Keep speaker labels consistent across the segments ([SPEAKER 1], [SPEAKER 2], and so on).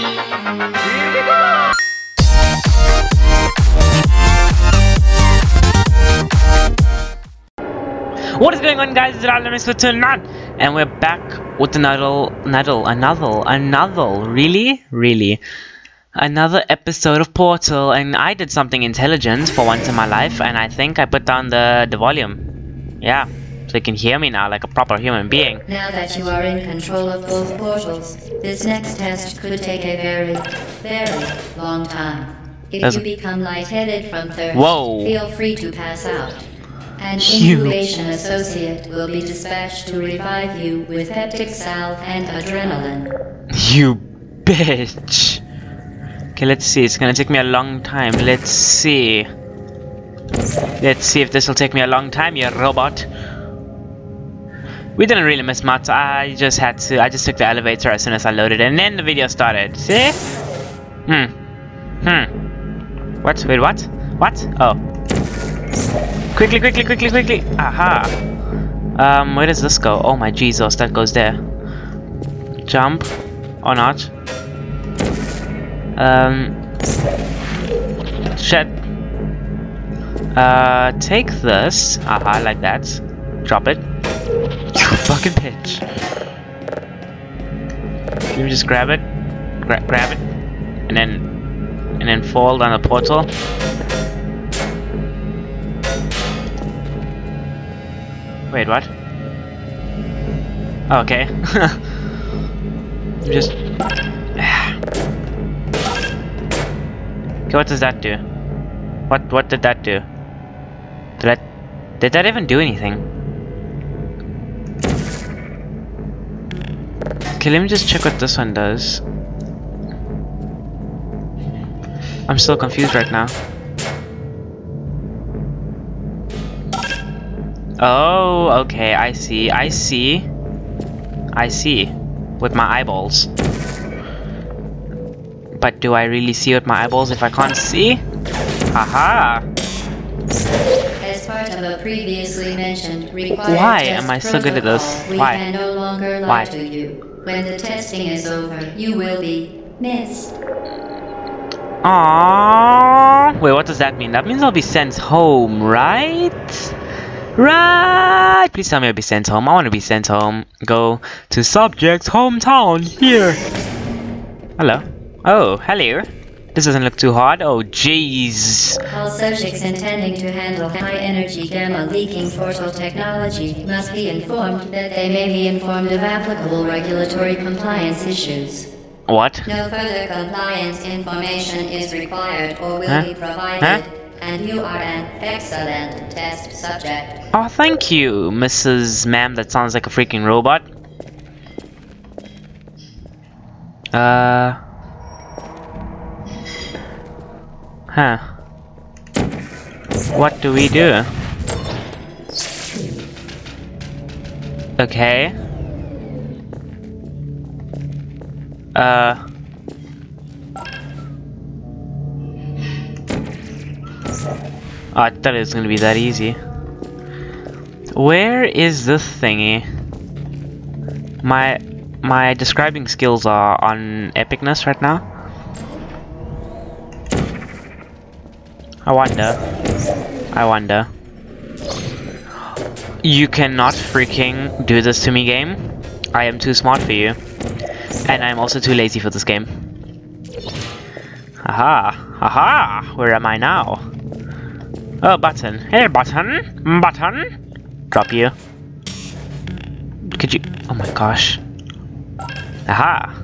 [SPEAKER 1] What is going on guys, it's Alamis with Tunan and we're back with another, another, another, another, really, really, another episode of Portal. And I did something intelligent for once in my life and I think I put down the, the volume, yeah, so you can hear me now like a proper human being.
[SPEAKER 2] Now that you are in control of both portals, this next test could take a very, very long time. If
[SPEAKER 1] That's-
[SPEAKER 2] you become lightheaded from thirst,
[SPEAKER 1] Whoa.
[SPEAKER 2] feel free to pass out. An incubation associate will be dispatched to revive you with peptic salve and adrenaline.
[SPEAKER 1] You bitch. Okay, let's see. It's gonna take me a long time. Let's see. Let's see if this will take me a long time, you robot. We didn't really miss much. I just had to. I just took the elevator as soon as I loaded, and then the video started. See? Hmm. Hmm. What? Wait, what? What? Oh. Quickly, quickly, quickly, quickly. Aha. Um, where does this go? Oh my Jesus, that goes there. Jump. Or not. Um. Shit. Uh, take this. Aha, like that. Drop it. You fucking bitch. You just grab it? Gra grab it. And then. And then fall down the portal. Wait, what? Oh, okay. just. okay, what does that do? What what did that do? Did that did that even do anything? Okay, let me just check what this one does. I'm still confused right now. Oh, okay, I see, I see. I see. With my eyeballs. But do I really see with my eyeballs if I can't see? Haha!
[SPEAKER 2] As part of a previously mentioned required
[SPEAKER 1] Why am I so good at this? Why?
[SPEAKER 2] can no longer lie
[SPEAKER 1] Why?
[SPEAKER 2] When the testing is over, you will be missed.
[SPEAKER 1] Aww. Wait, what does that mean? That means I'll be sent home, right? Right! Please tell me I'll be sent home. I want to be sent home. Go to subject's hometown here. Hello. Oh, hello. This doesn't look too hard. Oh, jeez.
[SPEAKER 2] All subjects intending to handle high-energy gamma-leaking portal technology must be informed that they may be informed of applicable regulatory compliance issues.
[SPEAKER 1] What?
[SPEAKER 2] No further compliance information is required or will
[SPEAKER 1] Huh?
[SPEAKER 2] be provided,
[SPEAKER 1] Huh?
[SPEAKER 2] and you are an excellent test subject.
[SPEAKER 1] Oh, thank you, Mrs. Ma'am. That sounds like a freaking robot. Uh. Huh. What do we do? Okay. Uh. Oh, I thought it was gonna be that easy. Where is this thingy? My my describing skills are on epicness right now. I wonder. I wonder. You cannot freaking do this to me, game. I am too smart for you. And I'm also too lazy for this game. Aha! Aha! Where am I now? Oh, button. Hey, button! Button! Drop you. Could you... Oh my gosh. Aha!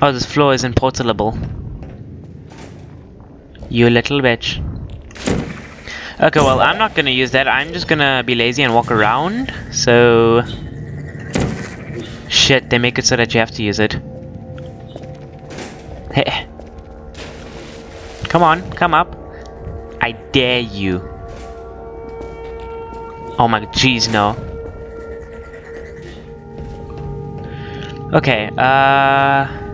[SPEAKER 1] Oh, this floor isn't portalable. You little bitch. Okay, well, I'm not gonna use that. I'm just gonna be lazy and walk around. So... Shit, they make it so that you have to use it. Hey. Come on, come up. I dare you. Oh my jeez, no. Okay, uh...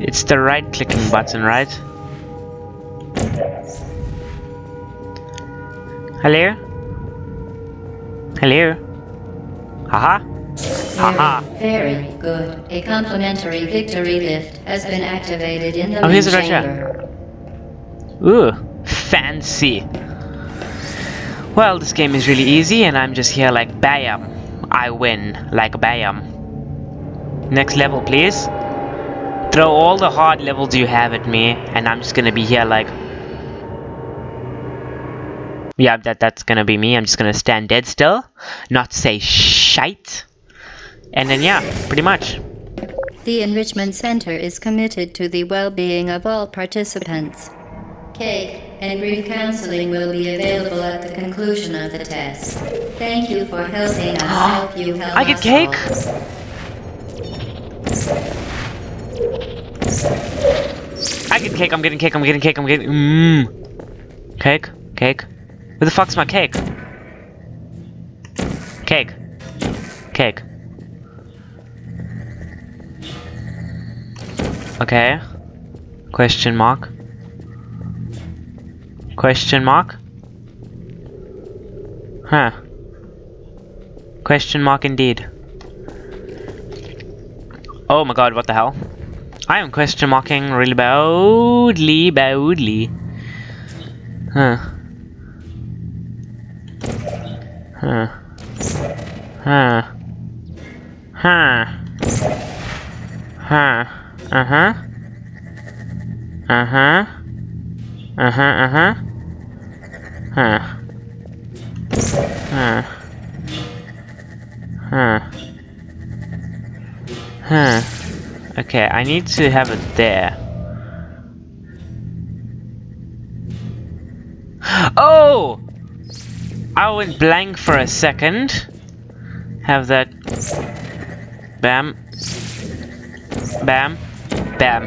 [SPEAKER 1] It's the right clicking button, right? Hello? Hello? Haha? Aha.
[SPEAKER 2] Very good. A complimentary victory lift has been activated in the
[SPEAKER 1] Oh, here's it right Ooh, fancy. Well, this game is really easy, and I'm just here like bam. I win, like bam. Next level, please. Throw all the hard levels you have at me, and I'm just gonna be here like. Yeah, that that's gonna be me. I'm just gonna stand dead still, not say shite, and then yeah, pretty much.
[SPEAKER 2] The Enrichment Center is committed to the well-being of all participants. Cake and brief counseling will be available at the conclusion of the test. Thank you for helping us help you help
[SPEAKER 1] I get cake?
[SPEAKER 2] all.
[SPEAKER 1] I get cake, I'm getting cake, I'm getting cake, I'm getting. Mmm. Cake? Cake? Where the fuck's my cake? Cake. Cake. Okay. Question mark. Question mark? Huh. Question mark indeed. Oh my god, what the hell? I am question marking really boldly, boldly. Huh. Huh. Huh. Huh. Huh. Uh-huh. Uh-huh. Uh-huh, uh-huh. Huh. Huh. Huh. Huh. Okay, I need to have it there. Oh! I went blank for a second. Have that. Bam. Bam. Bam.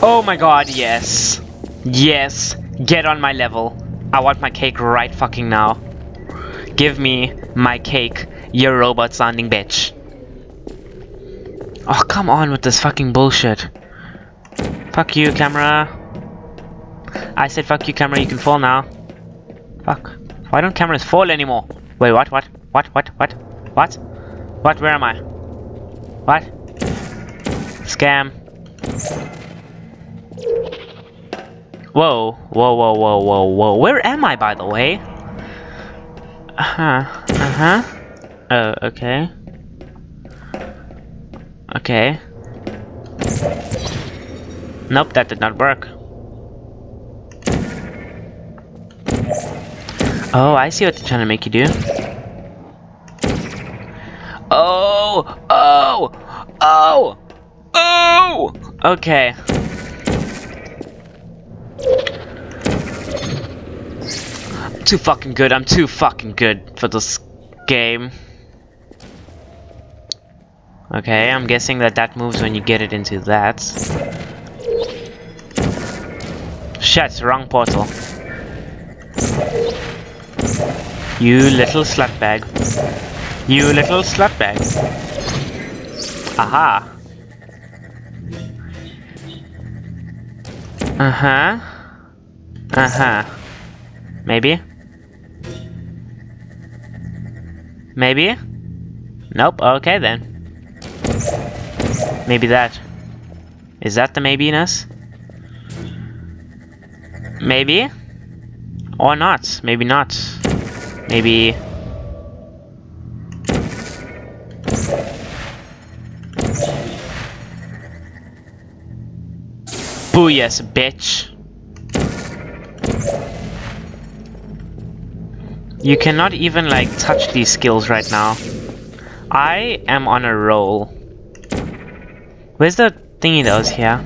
[SPEAKER 1] Oh my god, yes. Yes. Get on my level. I want my cake right fucking now. Give me my cake, you robot sounding bitch. Oh, come on with this fucking bullshit. Fuck you, camera. I said fuck you, camera, you can fall now. Fuck. Why don't cameras fall anymore? Wait, what, what, what, what, what, what? What, where am I? What? Scam. Whoa, whoa, whoa, whoa, whoa, whoa. Where am I, by the way? Uh-huh, uh-huh. Oh, okay. Okay. Nope, that did not work. Oh, I see what they're trying to make you do. Oh! Oh! Oh! Oh! Okay. I'm too fucking good. I'm too fucking good for this game. Okay, I'm guessing that that moves when you get it into that. Shit, wrong portal. You little slutbag. You little slutbag. Aha. Uh-huh. Uh-huh. Maybe? Maybe? Nope, okay then. Maybe that. Is that the maybe-ness? Maybe? Or not. Maybe not. Maybe... Booyas, bitch. You cannot even, like, touch these skills right now. I am on a roll. Where's the thingy that was here?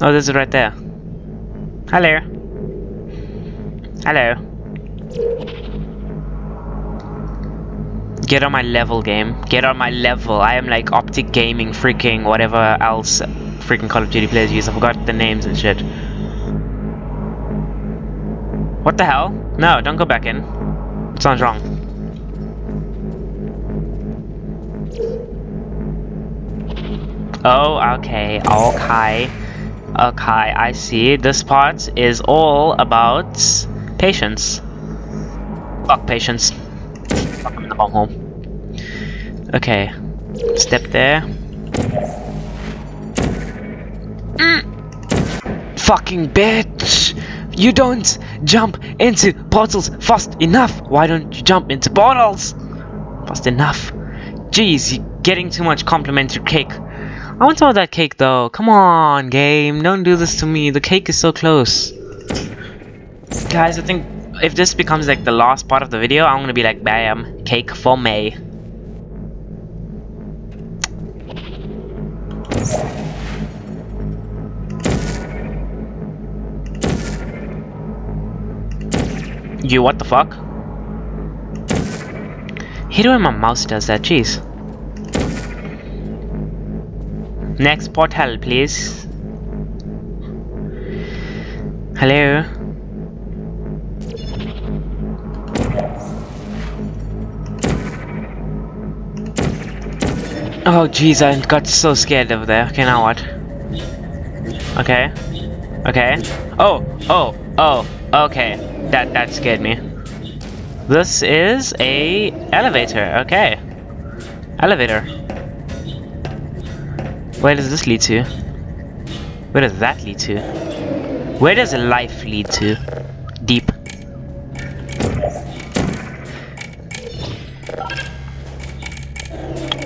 [SPEAKER 1] Oh, there's it right there. Hello. Hello. Get on my level, game. Get on my level. I am like Optic Gaming, freaking whatever else freaking Call of Duty players use. I forgot the names and shit. What the hell? No, don't go back in. Sounds wrong. Oh, okay, okay. Okay, I see. This part is all about patience. Fuck patience. Fuck, I'm the bomb home. Okay. Step there. Mm. Fucking bitch! You don't jump into portals fast enough! Why don't you jump into portals? Fast enough. Jeez, you're getting too much complimentary cake. I want some of that cake though. Come on, game. Don't do this to me. The cake is so close. Guys, I think if this becomes like the last part of the video, I'm gonna be like, bam, cake for May. You what the fuck? Hate when my mouse does that, jeez. Next portal, please. Hello? Oh jeez, I got so scared over there. Okay, now what? Okay. Okay. Oh, oh, oh, okay. That that scared me. This is a elevator. Okay. Elevator. Where does this lead to? Where does that lead to? Where does life lead to? Deep.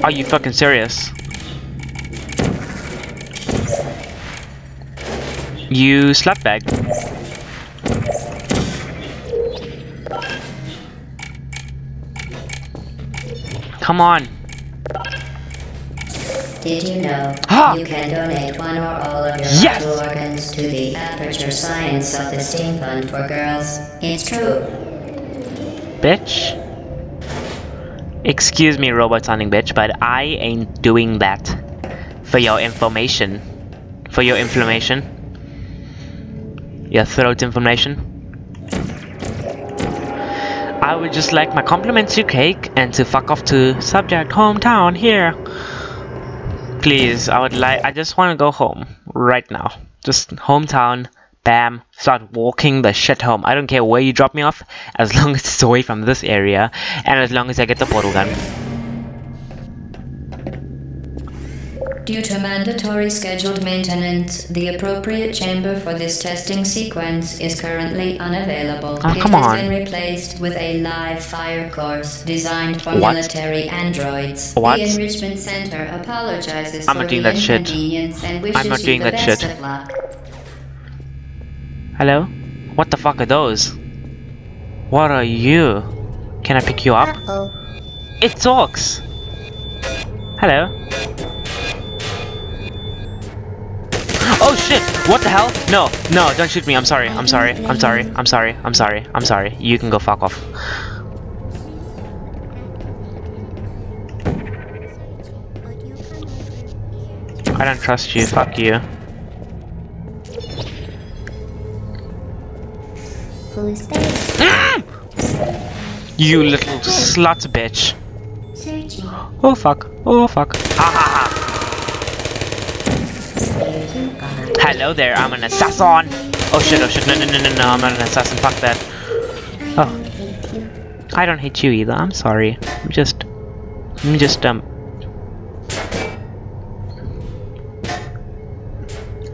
[SPEAKER 1] Are you fucking serious? You slapbag. Come on.
[SPEAKER 2] Did you know you can donate one or all of your
[SPEAKER 1] Yes!
[SPEAKER 2] vital organs to the Aperture Science Self-Esteem Fund for Girls? It's true.
[SPEAKER 1] Bitch. Excuse me, robot sounding bitch, but I ain't doing that. For your information. For your inflammation. Your throat inflammation. I would just like my complimentary cake and to fuck off to subject hometown here. Please, I would like, I just want to go home right now. Just hometown, bam, start walking the shit home. I don't care where you drop me off, as long as it's away from this area, and as long as I get the portal gun.
[SPEAKER 2] Due to mandatory scheduled maintenance, the appropriate chamber for this testing sequence is currently unavailable.
[SPEAKER 1] Oh,
[SPEAKER 2] it has
[SPEAKER 1] on.
[SPEAKER 2] been replaced with a live fire course designed for
[SPEAKER 1] What?
[SPEAKER 2] military androids.
[SPEAKER 1] What?
[SPEAKER 2] The Enrichment Center apologizes
[SPEAKER 1] I'm
[SPEAKER 2] for
[SPEAKER 1] not doing
[SPEAKER 2] the
[SPEAKER 1] that shit.
[SPEAKER 2] inconvenience and wishes
[SPEAKER 1] I'm not
[SPEAKER 2] you the
[SPEAKER 1] that
[SPEAKER 2] best
[SPEAKER 1] shit.
[SPEAKER 2] of luck.
[SPEAKER 1] Hello? What the fuck are those? What are you? Can I pick you up?
[SPEAKER 2] Oh.
[SPEAKER 1] It talks! Hello? Oh shit! What the hell? No, no, don't shoot me. I'm sorry. I'm sorry. I'm sorry. I'm sorry. I'm sorry. I'm sorry. You can go fuck off. I don't trust you. Fuck you.
[SPEAKER 3] There?
[SPEAKER 1] You little slut bitch. Oh fuck. Oh fuck. Ha ha ha.
[SPEAKER 3] There you are.
[SPEAKER 1] Hello there, I'm an assassin. Oh shit, oh shit, no, no, no, no, no, I'm not an assassin, fuck that. Oh. I don't hate you either, I'm sorry. I'm just, I'm just, um...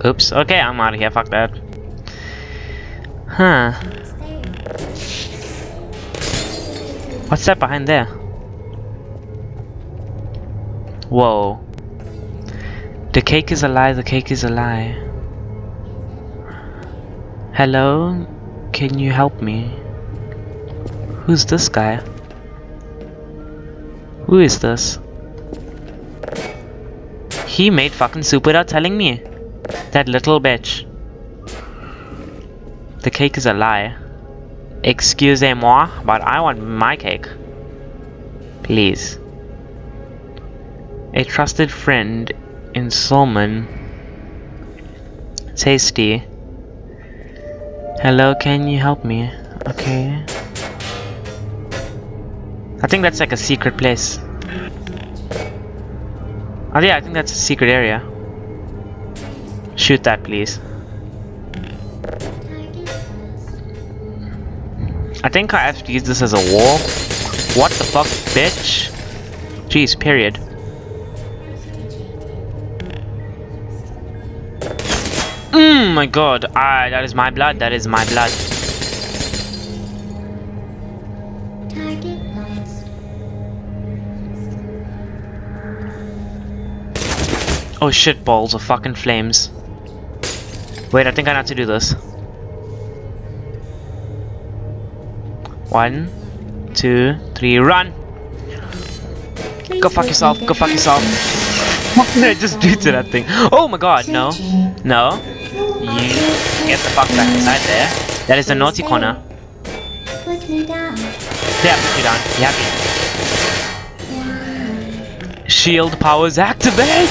[SPEAKER 1] Oops, okay, I'm out of here, fuck that. Huh, what's that behind there? Whoa. The cake is a lie, the cake is a lie. Hello? Can you help me? Who's this guy? Who is this? He made fucking soup without telling me. That little bitch. The cake is a lie. Excusez-moi, but I want my cake. Please. A trusted friend in Solman. Tasty. Hello, can you help me? Okay. I think that's like a secret place. Oh yeah, I think that's a secret area. Shoot that, please. I think I have to use this as a wall. What the fuck, bitch? Jeez, period. Mm, my god. Ah, that is my blood. That is my blood. Oh shit, balls of fucking flames. Wait, I think I have to do this. One, two, three, run! Go fuck yourself, go fuck yourself. What did I just do to that thing? Oh my god, no. No. Get the fuck back inside there. That is the naughty corner.
[SPEAKER 3] Put me down.
[SPEAKER 1] Yeah, put you down. You happy? Shield powers activate!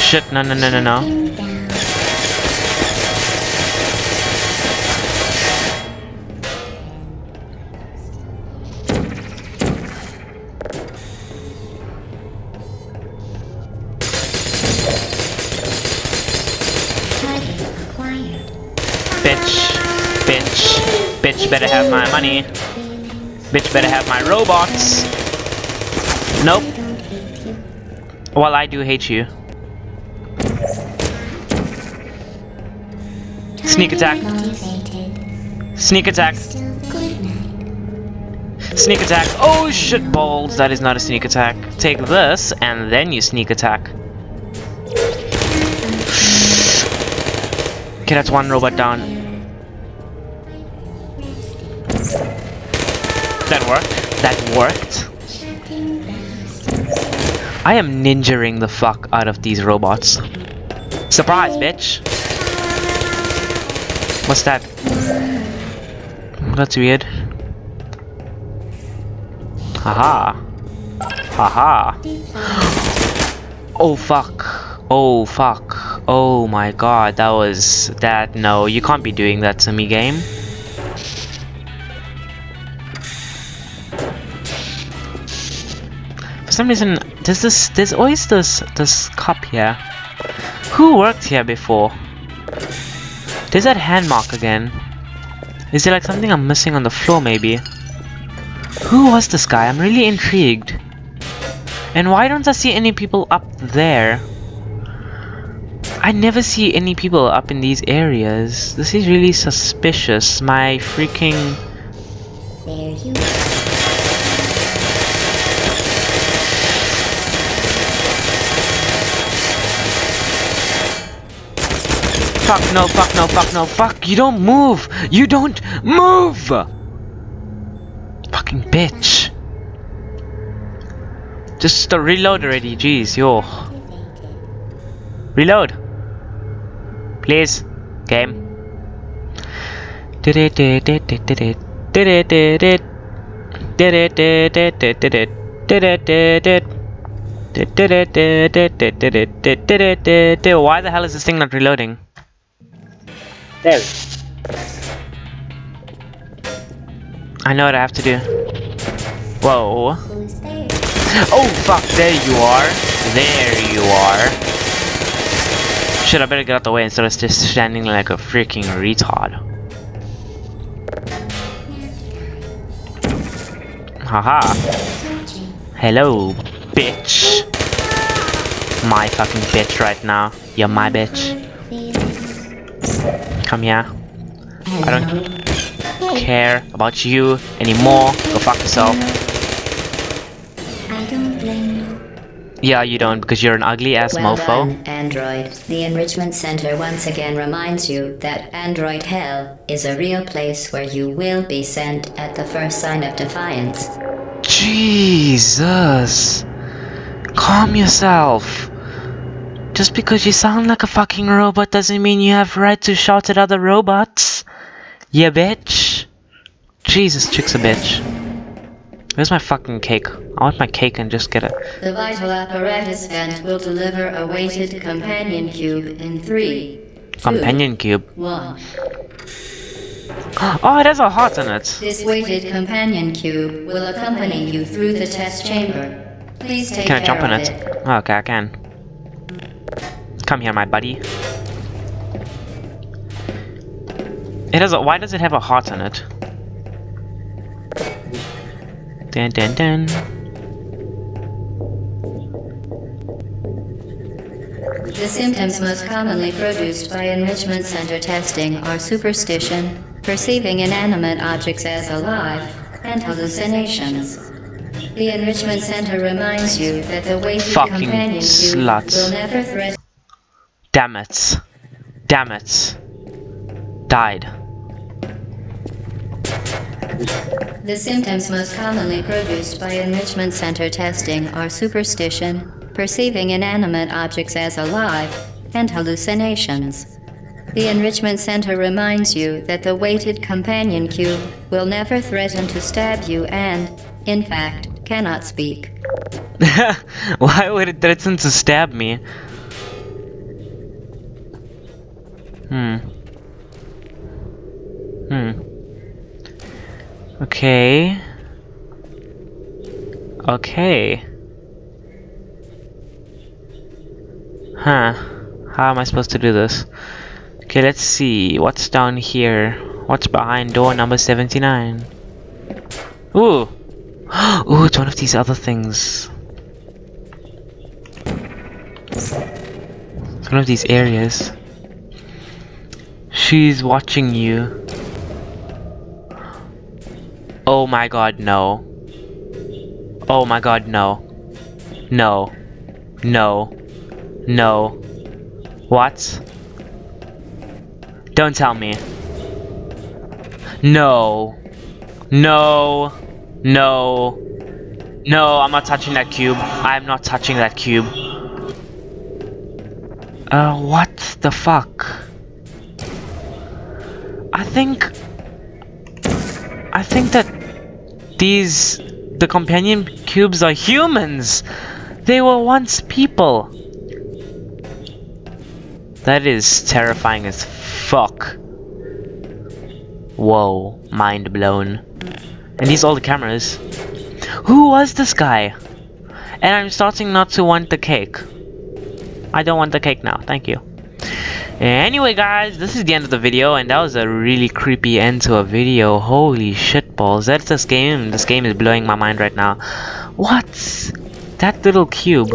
[SPEAKER 1] Shit, no, no, no, no, no. Better have my money. Bitch better have my robots. Nope. Well, I do hate you. Sneak attack. Sneak attack. Sneak attack. Oh shit balls, that is not a sneak attack. Take this and then you sneak attack. Okay, that's one robot down. That worked. I am ninjaing the fuck out of these robots. Surprise, bitch! What's that? That's weird. Haha. Haha. Oh fuck. Oh fuck. Oh my god, that was that no, you can't be doing that to me game. Some reason there's this there's always this this cup here. Who worked here before? There's that hand mark again. Is there like something I'm missing on the floor maybe? Who was this guy? I'm really intrigued. And why don't I see any people up there? I never see any people up in these areas. This is really suspicious. My freaking...
[SPEAKER 3] There you
[SPEAKER 1] Fuck no, fuck no, fuck no, fuck! You don't move! You don't move! Fucking bitch. Just reload already, jeez, yo. Reload! Please. Game. Why the hell is this thing not reloading? There. I know what I have to do. Whoa. Oh fuck, there you are. There you are. Shit, I better get out the way instead of just standing like a freaking retard. Haha. Hello, bitch. My fucking bitch right now. You're my bitch. Come here. I don't care about you anymore. Go fuck yourself.
[SPEAKER 3] I don't blame you.
[SPEAKER 1] Yeah, you don't because you're an ugly ass
[SPEAKER 2] Well
[SPEAKER 1] mofo.
[SPEAKER 2] done, Android. The Enrichment Center once again reminds you that Android Hell is a real place where you will be sent at the first sign of defiance.
[SPEAKER 1] Jesus. Calm yourself. Just because you sound like a fucking robot doesn't mean you have right to shout at other robots. Yeah, bitch. Jesus, chick's a bitch. Where's my fucking cake? I want my cake and just get it.
[SPEAKER 2] The vital apparatus vent will deliver a weighted companion cube in three, two,
[SPEAKER 1] Companion cube.
[SPEAKER 2] one.
[SPEAKER 1] Oh, it has a heart in it.
[SPEAKER 2] This weighted companion cube will accompany you through the test chamber. Please take
[SPEAKER 1] Can I jump on
[SPEAKER 2] of
[SPEAKER 1] it? Oh, okay, I can. Come here, my buddy. It has a. Why does it have a heart on it? Dun dun dun.
[SPEAKER 2] The symptoms most commonly produced by enrichment center testing are superstition, perceiving inanimate objects as alive, and hallucinations. The enrichment center reminds you that the weighted
[SPEAKER 1] Fucking
[SPEAKER 2] companion
[SPEAKER 1] sluts.
[SPEAKER 2] will never threaten.
[SPEAKER 1] Damn it. Damn it. Died.
[SPEAKER 2] The symptoms most commonly produced by enrichment center testing are superstition, perceiving inanimate objects as alive, and hallucinations. The enrichment center reminds you that the weighted companion cube will never threaten to stab you and, in fact, cannot speak.
[SPEAKER 1] Why would it threaten to stab me? Hmm. Hmm. Okay. Okay. Huh. How am I supposed to do this? Okay, let's see. What's down here? What's behind door number 79? Ooh! Ooh, it's one of these other things. It's one of these areas. She's watching you. Oh my god, no. Oh my god, no. No. No. No. What? Don't tell me. No. No. No. No, I'm not touching that cube. I'm not touching that cube. Uh, what the fuck? I think... I think that these... The companion cubes are humans! They were once people! That is terrifying as fuck. Whoa, mind blown. And these all the cameras. Who was this guy? And I'm starting not to want the cake. I don't want the cake now, thank you. Anyway guys, this is the end of the video and that was a really creepy end to a video. Holy shitballs, that's this game. This game is blowing my mind right now. What? That little cube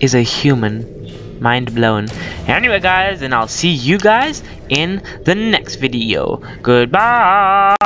[SPEAKER 1] is a human. Mind blown. Anyway guys, and I'll see you guys in the next video. Goodbye!